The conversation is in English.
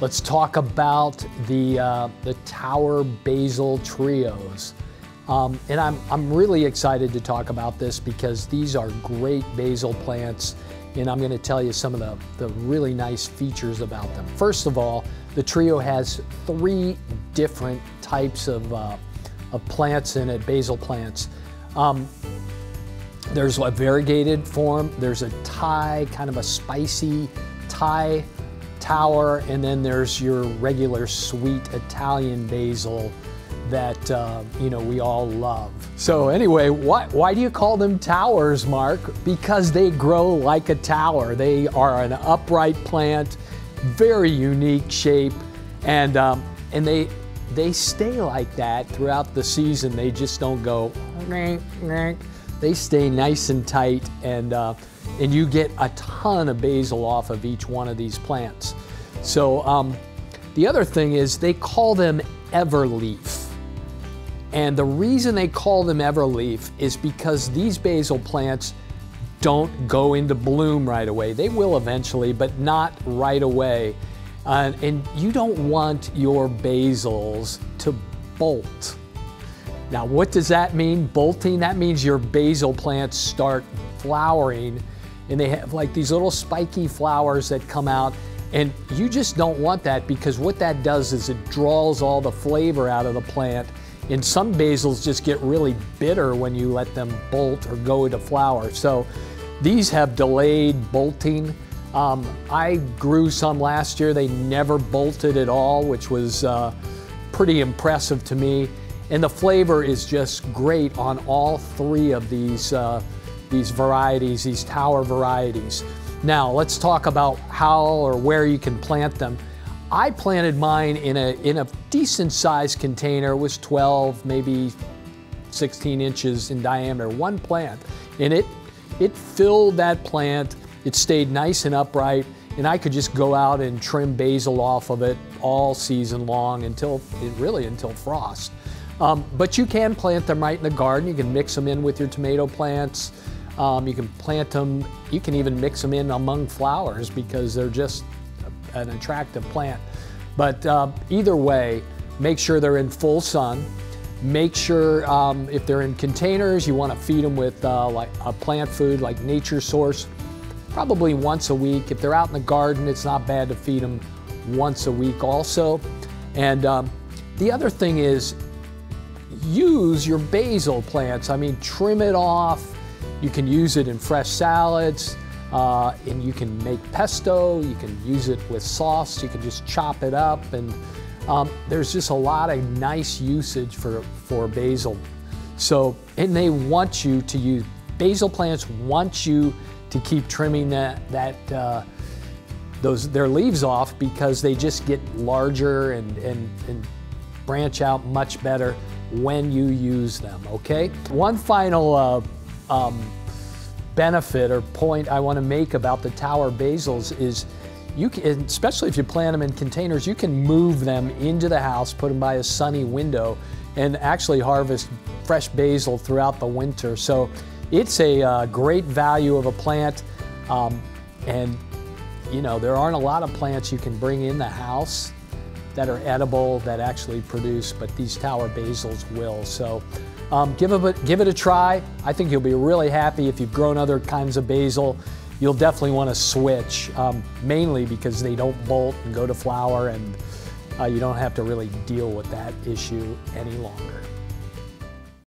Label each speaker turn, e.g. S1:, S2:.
S1: Let's talk about the, uh, the Tower Basil Trios. Um, and I'm, I'm really excited to talk about this because these are great basil plants and I'm going to tell you some of the, the really nice features about them. First of all, the trio has three different types of, uh, of plants in it, basil plants. Um, there's a variegated form, there's a Thai, kind of a spicy Thai tower, and then there's your regular sweet Italian basil that uh, you know we all love. So anyway, why, why do you call them towers, Mark? Because they grow like a tower. They are an upright plant, very unique shape, and um, and they they stay like that throughout the season. They just don't go. They stay nice and tight, and uh, and you get a ton of basil off of each one of these plants. So um, the other thing is they call them everleaf. And the reason they call them everleaf is because these basil plants don't go into bloom right away. They will eventually, but not right away. Uh, and you don't want your basils to bolt. Now, what does that mean, bolting? That means your basil plants start flowering and they have like these little spiky flowers that come out and you just don't want that because what that does is it draws all the flavor out of the plant and some basils just get really bitter when you let them bolt or go into flower. So these have delayed bolting. Um, I grew some last year. They never bolted at all, which was uh, pretty impressive to me. And the flavor is just great on all three of these, uh, these varieties, these tower varieties. Now let's talk about how or where you can plant them. I planted mine in a, in a decent sized container. It was 12, maybe 16 inches in diameter, one plant. And it, it filled that plant. It stayed nice and upright. And I could just go out and trim basil off of it all season long until, really until frost. Um, but you can plant them right in the garden. You can mix them in with your tomato plants. Um, you can plant them, you can even mix them in among flowers because they're just an attractive plant. But uh, either way, make sure they're in full sun. Make sure um, if they're in containers, you want to feed them with uh, like a plant food like Nature Source, probably once a week. If they're out in the garden, it's not bad to feed them once a week also. And um, the other thing is use your basil plants. I mean, trim it off. You can use it in fresh salads. Uh, and you can make pesto, you can use it with sauce, you can just chop it up, and um, there's just a lot of nice usage for, for basil. So, and they want you to use, basil plants want you to keep trimming that, that uh, those, their leaves off because they just get larger and, and, and branch out much better when you use them, okay? One final uh, um, benefit or point I want to make about the tower basils is you can, especially if you plant them in containers, you can move them into the house, put them by a sunny window, and actually harvest fresh basil throughout the winter. So it's a uh, great value of a plant. Um, and you know, there aren't a lot of plants you can bring in the house that are edible that actually produce, but these tower basils will. So um, give, it, give it a try. I think you'll be really happy if you've grown other kinds of basil. You'll definitely want to switch, um, mainly because they don't bolt and go to flower and uh, you don't have to really deal with that issue any longer.